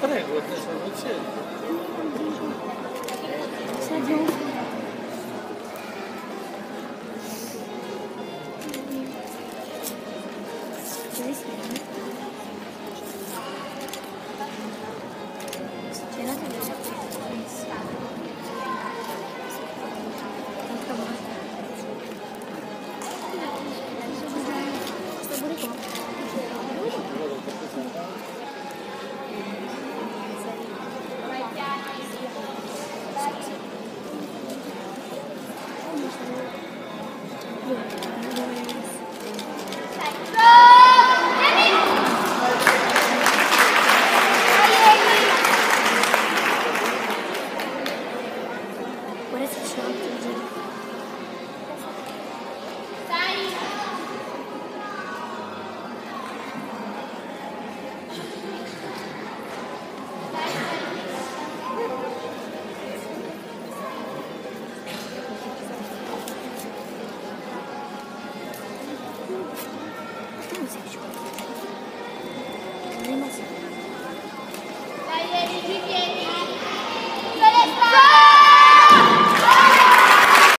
夏天。学习。Eskişehir.